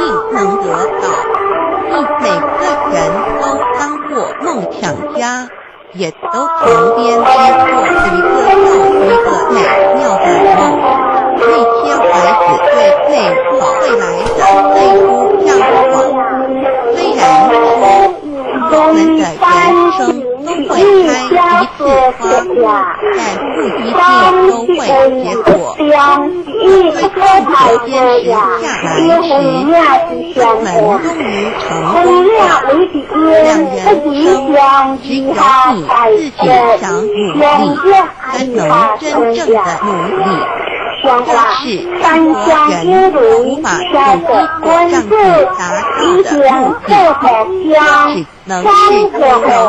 定能得到。每个人都当过梦想家，也都曾编织过一个又一个美妙的梦。那些孩子对美好未来的最初向往，虽然说我们的人生都会开一次但不一定都会结果。最后坚持下来时，他们终于成功了。两人生只有你自己想努力，才能真正的努力。就是任何人无法有一个让自达到的目的，能是由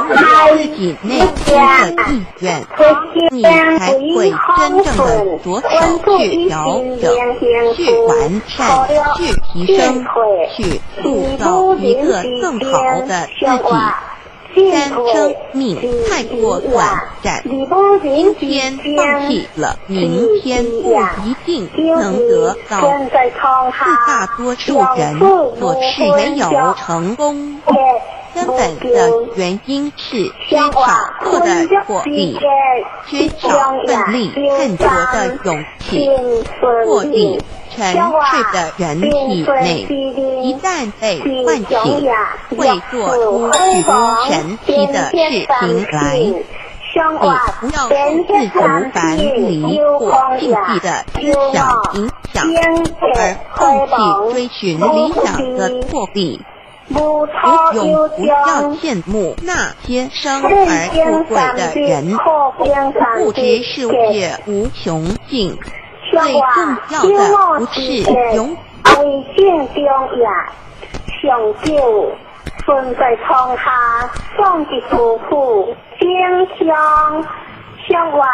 你自己内心的意愿，你才会真正的着手去调整、去完善、去提升、去塑造一个更好的自己。但生命太过短暂，今天放弃了，明天不一定能得到。是大多数人做事没有成功，根本的原因是缺少做的魄力，缺少奋力奋搏的勇气，魄力。沉睡的人体内，一旦被唤醒，会做出许多神奇的事情来。你不要自足樊篱或禁忌的思想影响，而放弃追寻理想的魄力。永不要羡慕那些生而富贵的人，物质世界无穷尽。最重要的不是永。微信中呀，上九存在床下，双的夫妇相相相望。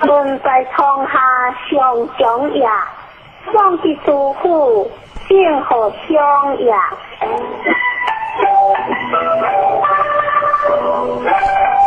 存在床下相中呀，双的夫妇幸福相呀。